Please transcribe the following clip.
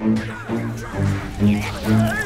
Yeah.